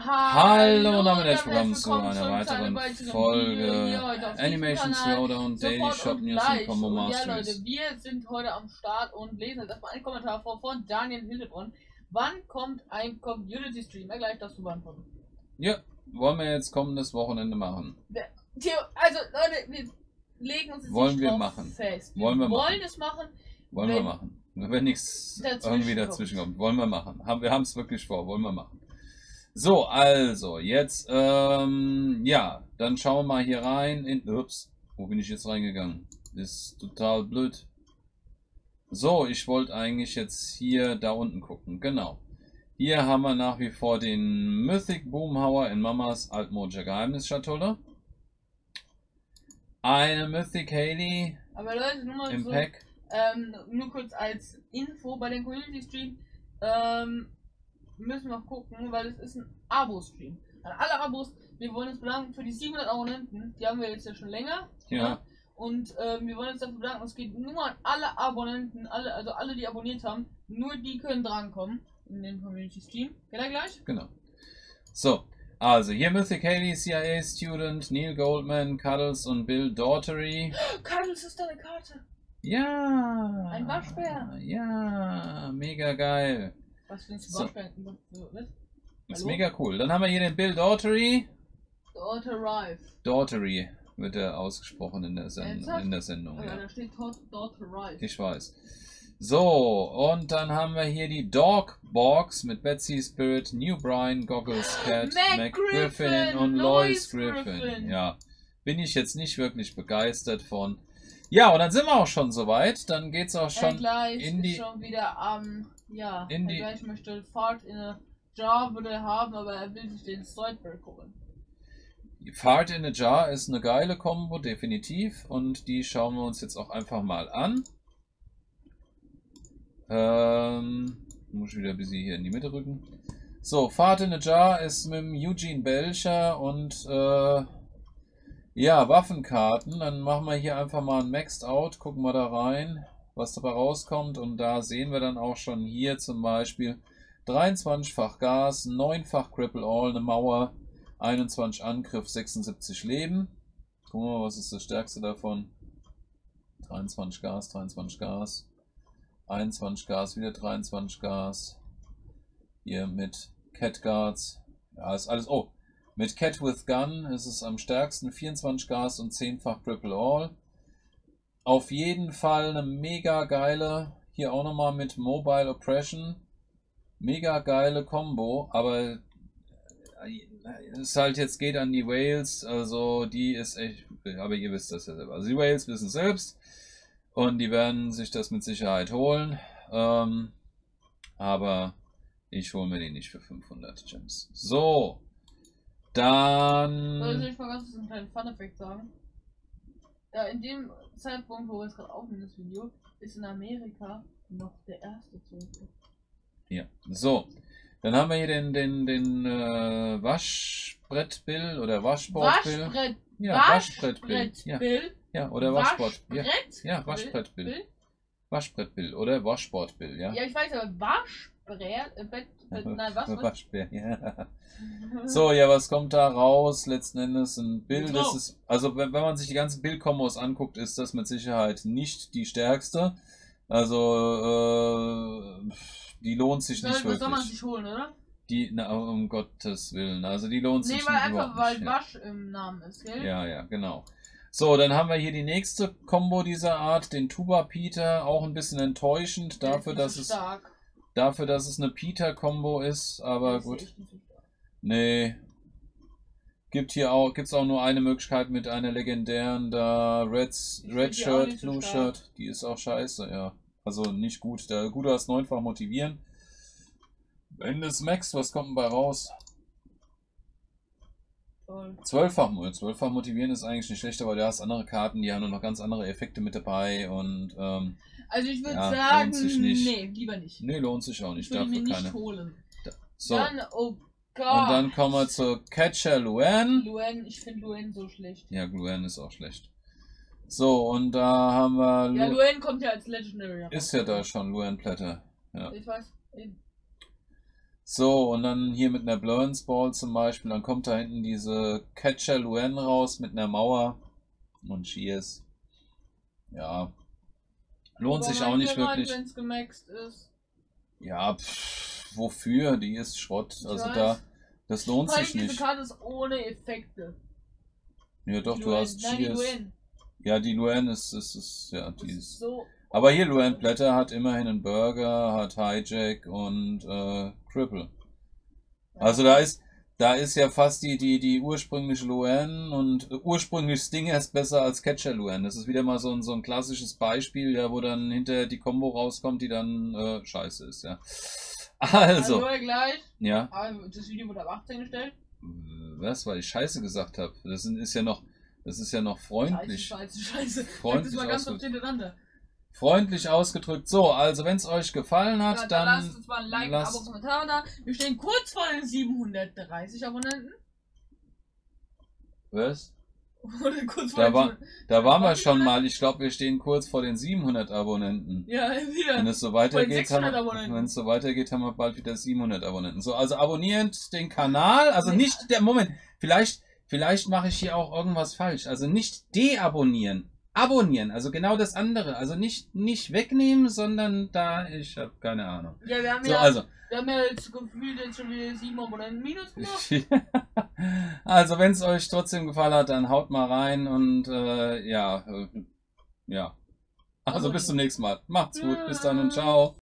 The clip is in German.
Hallo und damit herzlich willkommen zu einer weiteren Folge Animation. Slowdown Daily Shop News und. Combo Und Ja. Leute, wir sind heute am Start und lesen jetzt erstmal einen Kommentar vor von Daniel Hildebrand. Wann kommt ein Community Stream? Er gleich das zu beantworten. Ja, wollen wir jetzt kommendes Wochenende machen. Also, Leute, wir legen uns jetzt Wollen nicht wir machen. fest. Wollen wir wollen es machen. Wollen wir machen. Wenn nichts irgendwie kommt. dazwischen kommt. Wollen wir machen. Wir haben es wirklich vor. Wollen wir machen. So, also, jetzt, ähm, ja, dann schauen wir mal hier rein in, ups, wo bin ich jetzt reingegangen? Ist total blöd. So, ich wollte eigentlich jetzt hier da unten gucken, genau. Hier haben wir nach wie vor den Mythic Boomhauer in Mamas Altmoja Geheimnisschatulle. Eine Mythic Haley Aber Leute, nur mal im so, Pack. ähm, nur kurz als Info bei den Community Stream. Ähm, müssen wir gucken, weil es ist ein Abo-Stream. An alle Abos, wir wollen uns bedanken für die 700 Abonnenten. Die haben wir jetzt ja schon länger. Ja. Und ähm, wir wollen uns dafür bedanken. Es geht nur an alle Abonnenten, alle, also alle, die abonniert haben. Nur die können drankommen in den Community Stream. Geht er gleich? Genau. So, also hier Mythic Haley, CIA Student, Neil Goldman, Cuddles und Bill Daughtery. Carlos ist deine Karte. Ja. Ein Waschbär. Ja, mega geil. Was findest du So. Waschbär? Was? Ist mega cool. Dann haben wir hier den Bill Daughtery. Arrive. Daughtery wird er ausgesprochen in der, Sen Ernsthaft? in der Sendung. Ja, Ja. da steht Arrive. Ich weiß. So, und dann haben wir hier die Dog Box mit Betsy Spirit, New Brian, Goggles Cat, Mac Griffin, Griffin und Lois Griffin. Griffin. Ja, bin ich jetzt nicht wirklich begeistert von. Ja, und dann sind wir auch schon soweit. Dann geht's auch Er schon gleich in die- schon wieder am, ja, in die- gleich möchte Fahrt in eine Jar würde er haben, aber er will sich den Stoidberg holen. Fart in a Jar ist eine geile Combo, definitiv. Und die schauen wir uns jetzt auch einfach mal an. Ähm, muss ich wieder ein bisschen hier in die Mitte rücken. So, Fart in a Jar ist mit dem Eugene Belcher und äh, ja, Waffenkarten. Dann machen wir hier einfach mal ein Maxed Out, gucken wir da rein, was dabei rauskommt. Und da sehen wir dann auch schon hier zum Beispiel 23-fach Gas, 9-fach Cripple All, eine Mauer, 21 Angriff, 76 Leben. Gucken wir mal, was ist das stärkste davon? 23 Gas, 23 Gas. 21 Gas, wieder 23 Gas. Hier mit Cat Guards. Ja, ist alles. Oh, mit Cat with Gun ist es am stärksten. 24 Gas und 10-fach Triple All. Auf jeden Fall eine mega geile. Hier auch nochmal mit Mobile Oppression. Mega geile Combo, aber es halt jetzt geht an die Whales, also die ist echt, aber ihr wisst das ja selber. Also die Whales wissen selbst und die werden sich das mit Sicherheit holen, ähm, aber ich hole mir die nicht für 500 Gems. So, Soll dann, ich mal ganz kurz einen kleinen Fun-Effekt sagen? Ja, in dem Zeitpunkt, wo wir es gerade aufnehmen, das Video, ist in Amerika noch der erste Zwölfte. ja, so, dann haben wir hier den, den, den äh, Waschbrettbill oder Waschbordbill. Waschbrett, Ja, Waschbrettbill. Ja, ja, oder Waschbord. Ja, Waschbrett, ja Waschbrettbill. Bill. Waschbrettbill oder Waschbordbill, ja. Ja, ich weiß, aber Waschbrett, äh, Bett, Bett, nein, was? was? Waschbär, ja. So, ja, was kommt da raus? Letzten Endes ein Bild. Das Genau. ist, also wenn, wenn man sich die ganzen Bildkombos anguckt, ist das mit Sicherheit nicht die stärkste. Also äh, die lohnt sich nicht was soll man sich wirklich. holen, oder? Die, na, um Gottes Willen. Also die lohnt Nee, sich weil nicht einfach, überhaupt weil nicht. Ja. Wasch im Namen ist, gell? ja, ja, genau. So, dann haben wir hier die nächste Combo dieser Art, den Tuba Peter, auch ein bisschen enttäuschend ist dafür, nicht so dass es dafür, dass es eine Peter Combo ist, aber ist gut. stark. Nee. Gibt hier auch, gibt's auch nur eine Möglichkeit mit einer legendären da Reds, Ich Red auch Shirt, nicht so Blue. Shirt, die ist auch scheiße, ja. Also nicht gut. Der Gute hast neunfach motivieren. Wenn das Max, was kommt denn bei raus? Zwölffach, zwölffach motivieren ist eigentlich nicht schlecht, aber du hast andere Karten, die haben noch ganz andere Effekte mit dabei und ähm, Also ich würde Ja, sagen, nicht. nee, lieber nicht. nee, lohnt sich auch ich nicht. würde Dafür mir nicht keine. holen. So, Dann, oh Gott. und dann kommen wir zur Catcher Luan. Luen, ich finde Luen so schlecht. Ja, Luan ist auch schlecht. So, und da haben wir. Ja, Lu- Luen kommt ja als Legendary. raus. ist ja da schon Luan Platter. Ja. Ich weiß. eben. So, und dann hier mit einer Blurns Ball zum Beispiel, dann kommt da hinten diese Catcher Luen raus mit einer Mauer und Cheers. Ja. Lohnt Aber sich auch nicht wirklich. ist. Ja, pff, wofür? Die ist Schrott. Ich Also weiß. da, das lohnt sich diese nicht. Karte ist ohne Effekte. Ja, doch, Die du Luen- hast Nein, die Cheers. Luen. Ja, die Luen ist, ist, ist, ja, die ist ist. so. Aber hier, Luan Blätter hat immerhin einen Burger, hat Hijack und äh, Cripple. Also da ist, da ist ja fast die, die, die ursprüngliche Luan und äh, ursprünglich Stinger ist besser als Catcher Luan. Das ist wieder mal so ein, so ein klassisches Beispiel, ja, wo dann hinterher die Combo rauskommt, die dann äh, scheiße ist, ja. Also, Also, gleich. ja. Das Video wurde ab 18 gestellt. Was, weil ich scheiße gesagt habe. Das ist ja noch, das ist ja noch freundlich. Scheiße, scheiße, scheiße. Freundlich mal ganz ausgedrückt. Freundlich ausgedrückt. So, also wenn es euch gefallen hat, Ja, dann lasst uns mal ein Like, ein lasst- Abo, Kommentar da. Wir stehen kurz vor den 730 Abonnenten. was? Oder kurz vor Da war- 700. Da waren wir schon mal. Ich glaube, wir stehen kurz vor den 700 Abonnenten. Ja, wieder. Wenn es so weitergeht, haben 600 wir, Abonnenten. wenn es so weitergeht, haben wir bald wieder 700 Abonnenten. So, also abonniert den Kanal, also Nee. nicht der Moment. Vielleicht, vielleicht mache ich hier auch irgendwas falsch. Also nicht deabonnieren, abonnieren. Also genau das andere. Also nicht nicht wegnehmen, sondern da ich habe keine Ahnung. Ja, wir haben So, ja, also wir haben ja jetzt gefühlt jetzt schon wieder 7 Abonnenten minus gemacht. also wenn es euch trotzdem gefallen hat, dann haut mal rein und äh, ja, äh, ja. Also bis zum nächsten Mal. Macht's gut, bis dann und ciao.